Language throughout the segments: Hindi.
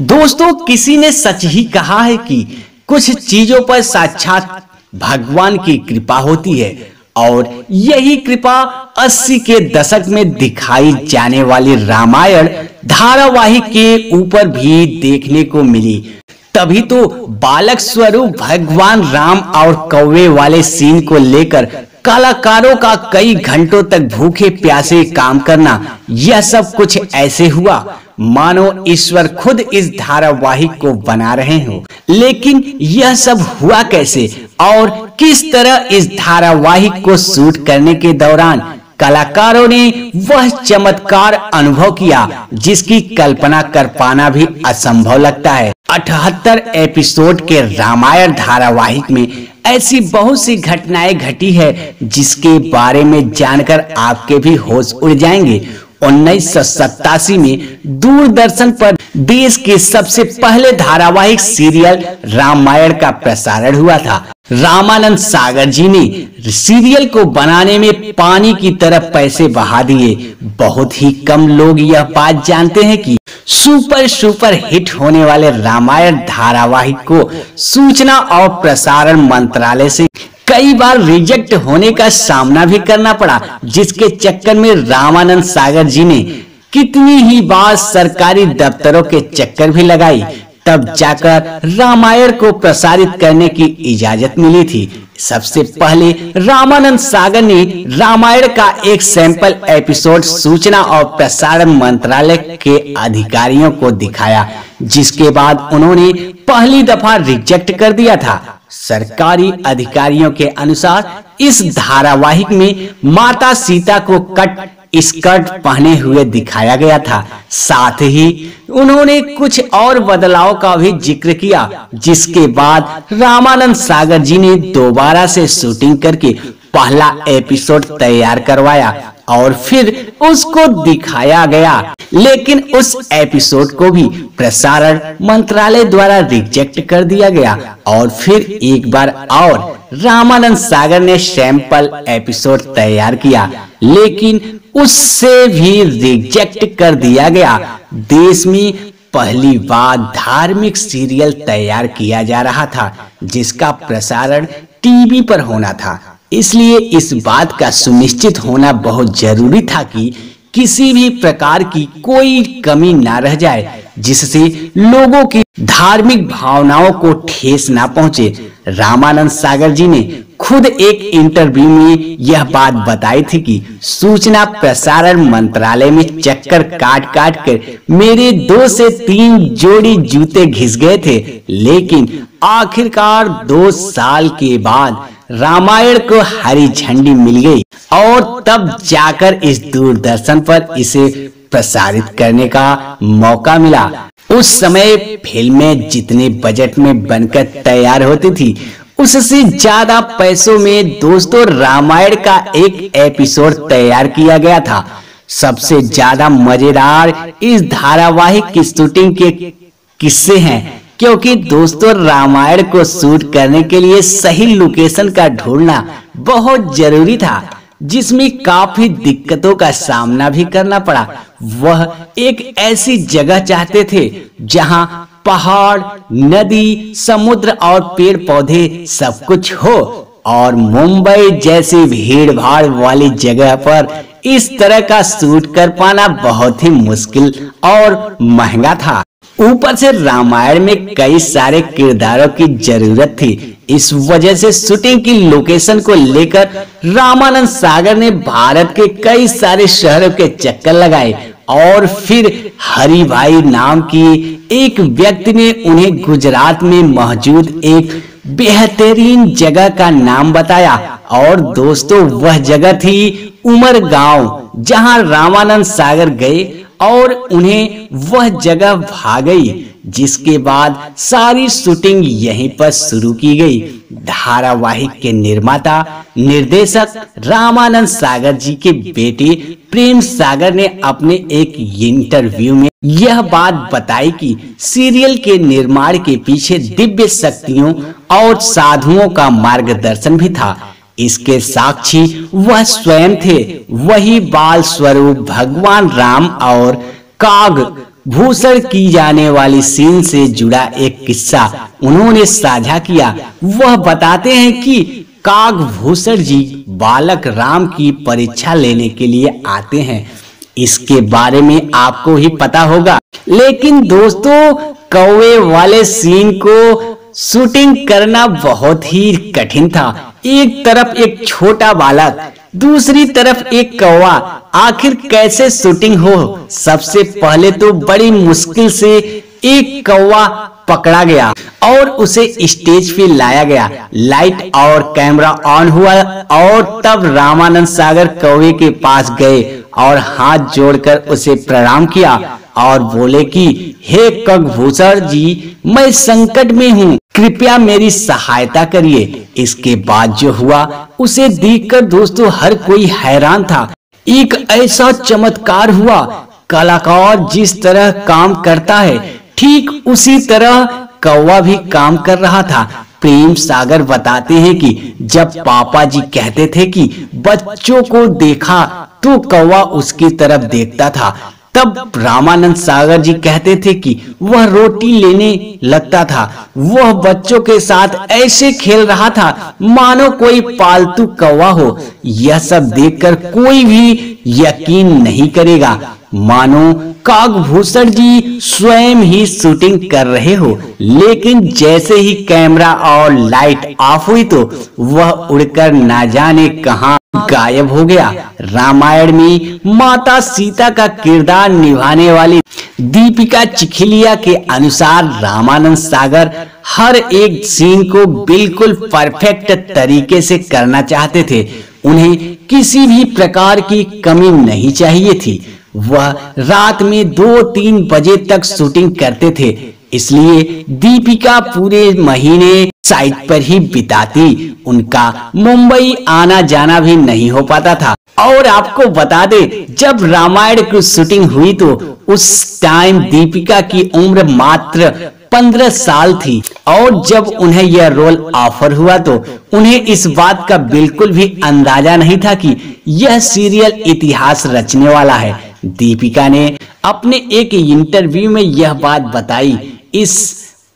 दोस्तों, किसी ने सच ही कहा है कि कुछ चीज़ों पर साक्षात भगवान की कृपा होती है और यही कृपा 80 के दशक में दिखाई जाने वाली रामायण धारावाहिक के ऊपर भी देखने को मिली। तभी तो बालक स्वरूप भगवान राम और कौवे वाले सीन को लेकर कलाकारों का कई घंटों तक भूखे प्यासे काम करना, यह सब कुछ ऐसे हुआ। मानो ईश्वर खुद इस धारावाहिक को बना रहे हो। लेकिन यह सब हुआ कैसे? और किस तरह इस धारावाहिक को शूट करने के दौरान कलाकारों ने वह चमत्कार अनुभव किया, जिसकी कल्पना कर पाना भी असंभव लगता है? अठहत्तर एपिसोड के रामायण धारावाहिक में ऐसी बहुत सी घटनाएँ घटी है, जिसके बारे में जानकर आपके भी होश उड़ जाएँगे। उन्नीस सौ सतासी में दूरदर्शन पर देश के सबसे पहले धारावाहिक सीरियल रामायण का प्रसारण हुआ था। रामानंद सागर जी ने सीरियल को बनाने में पानी की तरह पैसे बहा दिए। बहुत ही कम लोग यह बात जानते हैं कि सुपर सुपर हिट होने वाले रामायण धारावाहिक को सूचना और प्रसारण मंत्रालय से कई बार रिजेक्ट होने का सामना भी करना पड़ा, जिसके चक्कर में रामानंद सागर जी ने कितनी ही बार सरकारी दफ्तरों के चक्कर भी लगाई तब जाकर रामायण को प्रसारित करने की इजाज़त मिली थी। सबसे पहले रामानंद सागर ने रामायण का एक सैंपल एपिसोड सूचना और प्रसारण मंत्रालय के अधिकारियों को दिखाया जिसके बाद उन्होंने पहली दफ़ा रिजेक्ट कर दिया था। सरकारी अधिकारियों के अनुसार इस धारावाहिक में माता सीता को कट स्कर्ट पहने हुए दिखाया गया था। साथ ही उन्होंने कुछ और बदलाव का भी ज़िक्र किया, जिसके बाद रामानंद सागर जी ने दोबारा से शूटिंग करके पहला एपिसोड तैयार करवाया और फिर उसको दिखाया गया। लेकिन उस एपिसोड को भी प्रसारण मंत्रालय द्वारा रिजेक्ट कर दिया गया और फिर एक बार और रामानंद सागर ने सैंपल एपिसोड तैयार किया। लेकिन उससे भी रिजेक्ट कर दिया गया। देश में पहली बार धार्मिक सीरियल तैयार किया जा रहा था, जिसका प्रसारण टीवी पर होना था। इसलिए इस बात का सुनिश्चित होना बहुत ज़रूरी था कि किसी भी प्रकार की कोई कमी ना रह जाए। जिससे लोगों की धार्मिक भावनाओं को ठेस ना पहुँचे। रामानंद सागर जी ने खुद एक इंटरव्यू में यह बात बताई थी कि सूचना प्रसारण मंत्रालय में चक्कर काट काट कर मेरे दो से तीन जोड़ी जूते घिस गए थे, लेकिन आखिरकार दो साल के बाद रामायण को हरी झंडी मिल गई और तब जाकर इस दूरदर्शन पर इसे प्रसारित करने का मौका मिला। उस समय फ़िल्में जितने बजट में बनकर तैयार होती थी, उससे ज़्यादा पैसों में दोस्तों रामायण का एक एपिसोड तैयार किया गया था। सबसे ज़्यादा मज़ेदार इस धारावाहिक की शूटिंग के किस्से हैं, क्योंकि दोस्तों रामायण को शूट करने के लिए सही लोकेशन का ढूंढना बहुत ज़रूरी था। जिसमें काफ़ी दिक्कतों का सामना भी करना पड़ा। वह एक ऐसी जगह चाहते थे जहाँ पहाड़, नदी, समुद्र और पेड़ पौधे सब कुछ हो और मुंबई जैसी भीड़ भाड़ वाली जगह पर इस तरह का सूट कर पाना बहुत ही मुश्किल और महँगा था। ऊपर से रामायण में कई सारे किरदारों की ज़रूरत थी। इस वजह से शूटिंग की लोकेशन को लेकर रामानंद सागर ने भारत के कई सारे शहरों के चक्कर लगाए और फिर हरि भाई नाम की एक व्यक्ति ने उन्हें गुजरात में मौजूद एक बेहतरीन जगह का नाम बताया और दोस्तों, वह जगह थी उमर गाँव जहाँ रामानंद सागर गए और उन्हें वह जगह भा गई, जिसके बाद सारी शूटिंग यहीं पर शुरू की गई। धारावाहिक के निर्माता, निर्देशक रामानंद सागर जी के बेटे प्रेम सागर ने अपने एक इंटरव्यू में यह बात बताई कि सीरियल के निर्माण के पीछे दिव्य शक्तियों और साधुओं का मार्गदर्शन भी था। इसके साक्षी वह स्वयं थे। वही बाल स्वरूप भगवान राम और काग भूषण की जाने वाली सीन से जुड़ा एक किस्सा उन्होंने साझा किया। वह बताते हैं कि कागभूषण जी बालक राम की परीक्षा लेने के लिए आते हैं। इसके बारे में आपको ही पता होगा। लेकिन दोस्तों, कौवे वाले सीन को शूटिंग करना बहुत ही कठिन था। एक तरफ़ एक छोटा बालक, दूसरी तरफ़ एक कौवा। आखिर कैसे शूटिंग हो? सबसे पहले तो बड़ी मुश्किल से एक कौवा पकड़ा गया और उसे स्टेज पे लाया गया। लाइट और कैमरा ऑन हुआ और तब रामानंद सागर कौवे के पास गए और हाथ जोड़कर उसे प्रणाम किया और बोले कि, हे कगभूषण जी, मैं संकट में हूँ। कृपया मेरी सहायता करिए। इसके बाद जो हुआ, उसे देखकर दोस्तों हर कोई हैरान था। एक ऐसा चमत्कार हुआ, कलाकार जिस तरह काम करता है, ठीक उसी तरह कौवा भी काम कर रहा था। प्रेम सागर बताते हैं कि जब पापा जी कहते थे कि बच्चों को देखा तो कौवा उसकी तरफ़ देखता था। तब रामानंद सागर जी कहते थे कि वह रोटी लेने लगता था। वह बच्चों के साथ ऐसे खेल रहा था, मानो कोई पालतू कौवा हो। यह सब देखकर कोई भी यकीन नहीं करेगा। मानो, कागभूषण जी स्वयं ही शूटिंग कर रहे हो, लेकिन जैसे ही कैमरा और लाइट ऑफ़ हुई तो वह उड़कर ना जाने कहा गायब हो गया। रामायण में माता सीता का किरदार निभाने वाली दीपिका चिखिलिया के अनुसार रामानंद सागर हर एक सीन को बिल्कुल परफेक्ट तरीके से करना चाहते थे। उन्हें किसी भी प्रकार की कमी नहीं चाहिए थी। वह रात में दो तीन बजे तक शूटिंग करते थे, इसलिए दीपिका पूरे महीने साइट पर ही बिताती। उनका मुंबई आना जाना भी नहीं हो पाता था। और आपको बता दे, जब रामायण की शूटिंग हुई तो उस टाइम दीपिका की उम्र मात्र पंद्रह साल थी। और जब उन्हें यह रोल ऑफ़र हुआ तो उन्हें इस बात का बिल्कुल भी अंदाज़ा नहीं था कि यह सीरियल इतिहास रचने वाला है। दीपिका ने अपने एक इंटरव्यू में यह बात बताई। इस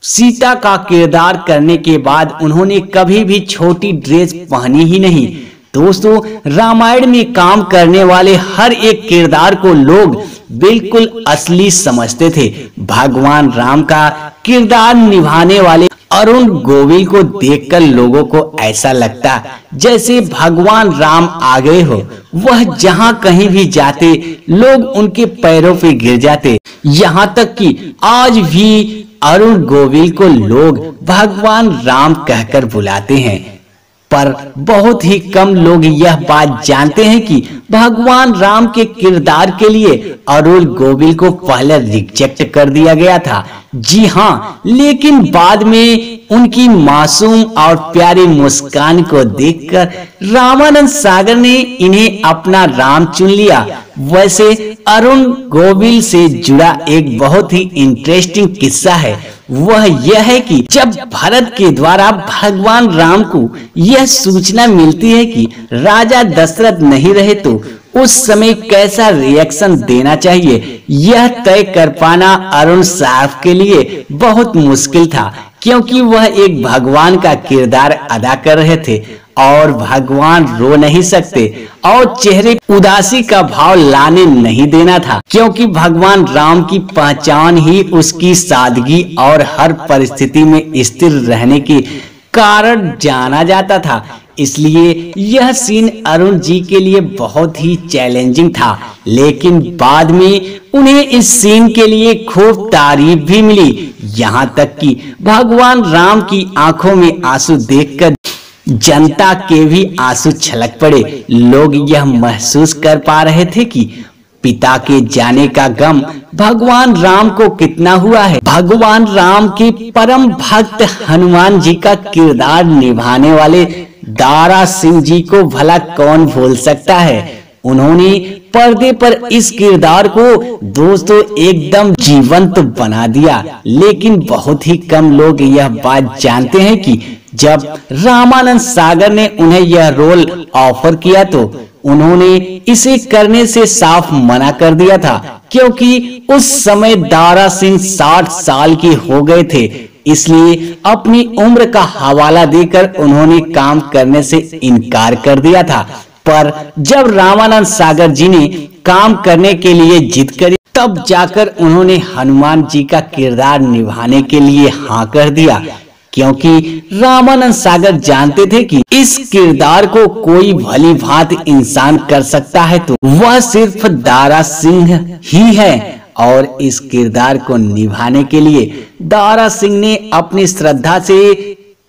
सीता का किरदार करने के बाद उन्होंने कभी भी छोटी ड्रेस पहनी ही नहीं। दोस्तों, रामायण में काम करने वाले हर एक किरदार को लोग बिल्कुल असली समझते थे। भगवान राम का किरदार निभाने वाले अरुण गोविल को देखकर लोगों को ऐसा लगता, जैसे भगवान राम आ गए हो। वह जहाँ कहीं भी जाते, लोग उनके पैरों पे गिर जाते। यहाँ तक कि आज भी अरुण गोविल को लोग भगवान राम कहकर बुलाते हैं। पर बहुत ही कम लोग यह बात जानते हैं कि भगवान राम के किरदार के लिए अरुण गोविल को पहले रिजेक्ट कर दिया गया था। जी हाँ लेकिन बाद में उनकी मासूम और प्यारी मुस्कान को देखकर रामानंद सागर ने इन्हें अपना राम चुन लिया। वैसे अरुण गोविल से जुड़ा एक बहुत ही इंटरेस्टिंग किस्सा है। वह यह है कि जब भरत के द्वारा भगवान राम को यह सूचना मिलती है कि राजा दशरथ नहीं रहे तो उस समय कैसा रिएक्शन देना चाहिए, यह तय कर पाना अरुण साहब के लिए बहुत मुश्किल था, क्योंकि वह एक भगवान का किरदार अदा कर रहे थे। और भगवान रो नहीं सकते और चेहरे उदासी का भाव लाने नहीं देना था, क्योंकि भगवान राम की पहचान ही उसकी सादगी और हर परिस्थिति में स्थिर रहने के कारण जाना जाता था। इसलिए यह सीन अरुण जी के लिए बहुत ही चैलेंजिंग था, लेकिन बाद में उन्हें इस सीन के लिए खूब तारीफ़ भी मिली। यहाँ तक कि भगवान राम की आँखों में आँसू देखकर जनता के भी आँसू छलक पड़े। लोग यह महसूस कर पा रहे थे कि पिता के जाने का गम भगवान राम को कितना हुआ है। भगवान राम के परम भक्त हनुमान जी का किरदार निभाने वाले दारा सिंह जी को भला कौन भूल सकता है? उन्होंने पर्दे पर इस किरदार को दोस्तों एकदम जीवंत बना दिया। लेकिन बहुत ही कम लोग यह बात जानते हैं कि जब रामानंद सागर ने उन्हें यह रोल ऑफ़र किया तो उन्होंने इसे करने से साफ़ मना कर दिया था, क्योंकि उस समय दारा सिंह साठ साल के हो गए थे। इसलिए अपनी उम्र का हवाला देकर उन्होंने काम करने से इनकार कर दिया था। पर जब रामानंद सागर जी ने काम करने के लिए जिद करी, तब जाकर उन्होंने हनुमान जी का किरदार निभाने के लिए हाँ कर दिया। क्योंकि रामानंद सागर जानते थे कि इस किरदार को कोई भली भांत इंसान कर सकता है तो वह सिर्फ़ दारा सिंह ही है। और इस किरदार को निभाने के लिए दारा सिंह ने अपनी श्रद्धा से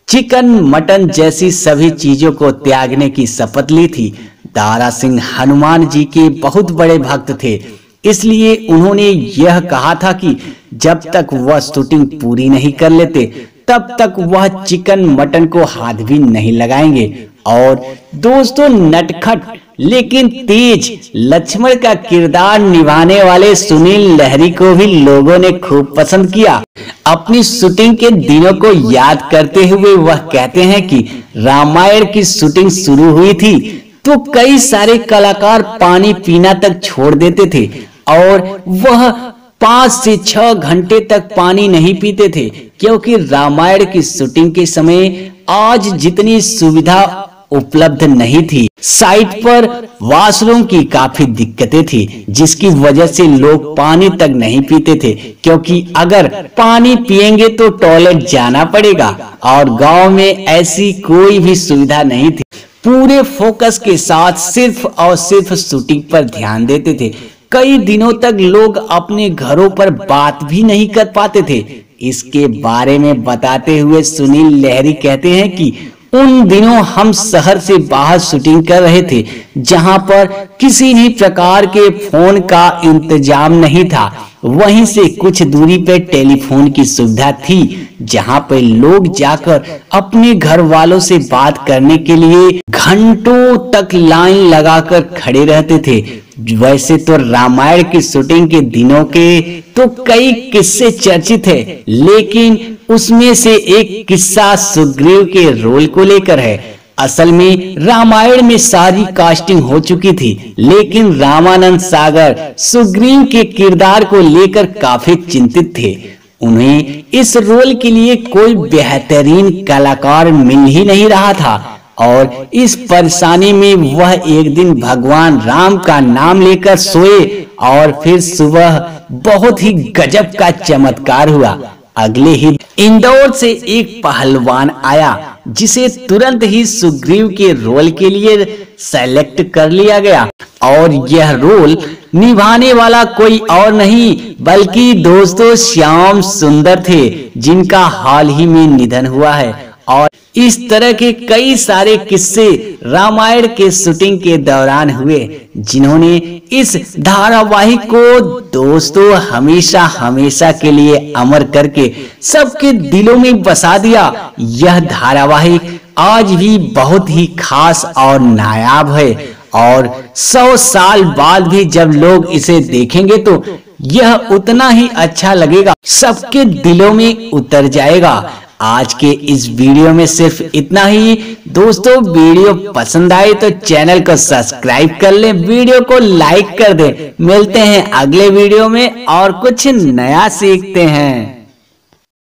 चिकन मटन जैसी सभी चीज़ों को त्यागने की शपथ ली थी। दारा सिंह हनुमान जी के बहुत बड़े भक्त थे। इसलिए उन्होंने यह कहा था कि जब तक वह शूटिंग पूरी नहीं कर लेते तब तक वह चिकन मटन को हाथ भी नहीं लगाएँगे। और दोस्तों, नटखट, लेकिन तेज लक्ष्मण का किरदार निभाने वाले सुनील लहरी को भी लोगों ने खूब पसंद किया। अपनी शूटिंग के दिनों को याद करते हुए वह कहते हैं कि रामायण की शूटिंग शुरू हुई थी तो कई सारे कलाकार पानी पीना तक छोड़ देते थे और वह पाँच से छह घंटे तक पानी नहीं पीते थे, क्योंकि रामायण की शूटिंग के समय आज जितनी सुविधा उपलब्ध नहीं थी। साइट पर वॉशरूम की काफ़ी दिक्कतें थी, जिसकी वजह से लोग पानी तक नहीं पीते थे, क्योंकि अगर पानी पिएँगे तो टॉयलेट जाना पड़ेगा, और गाँव में ऐसी कोई भी सुविधा नहीं थी। पूरे फोकस के साथ सिर्फ़ और सिर्फ़ शूटिंग पर ध्यान देते थे कई दिनों तक लोग अपने घरों पर बात भी नहीं कर पाते थे। इसके बारे में बताते हुए सुनील लहरी कहते हैं कि उन दिनों हम शहर से बाहर शूटिंग कर रहे थे, जहाँ पर किसी भी प्रकार के फ़ोन का इंतज़ाम नहीं था। वहीं से कुछ दूरी पर टेलीफोन की सुविधा थी। जहाँ पे लोग जाकर अपने घर वालों से बात करने के लिए घंटों तक लाइन लगाकर खड़े रहते थे। वैसे तो रामायण की शूटिंग के दिनों के तो कई किस्से चर्चित है, लेकिन उसमें से एक किस्सा सुग्रीव के रोल को लेकर है। असल में रामायण में सारी कास्टिंग हो चुकी थी, लेकिन रामानंद सागर सुग्रीव के किरदार को लेकर काफ़ी चिंतित थे। उन्हें इस रोल के लिए कोई बेहतरीन कलाकार मिल ही नहीं रहा था और इस परेशानी में वह एक दिन भगवान राम का नाम लेकर सोए और फिर सुबह बहुत ही गजब का चमत्कार हुआ। अगले ही इंदौर से एक पहलवान आया, जिसे तुरंत ही सुग्रीव के रोल के लिए सेलेक्ट कर लिया गया। और यह रोल निभाने वाला कोई और नहीं, बल्कि दोस्तों श्याम सुंदर थे, जिनका हाल ही में निधन हुआ है। और इस तरह के कई सारे किस्से रामायण के शूटिंग के दौरान हुए, जिन्होंने इस धारावाहिक को दोस्तों हमेशा हमेशा के लिए अमर करके सबके दिलों में बसा दिया। यह धारावाहिक आज भी बहुत ही खास और नायाब है। और सौ साल बाद भी जब लोग इसे देखेंगे तो यह उतना ही अच्छा लगेगा। सबके दिलों में उतर जाएगा। आज के इस वीडियो में सिर्फ़ इतना ही। दोस्तों, वीडियो पसंद आए तो चैनल को सब्सक्राइब कर ले, वीडियो को लाइक कर दे। मिलते हैं अगले वीडियो में और कुछ नया सीखते हैं।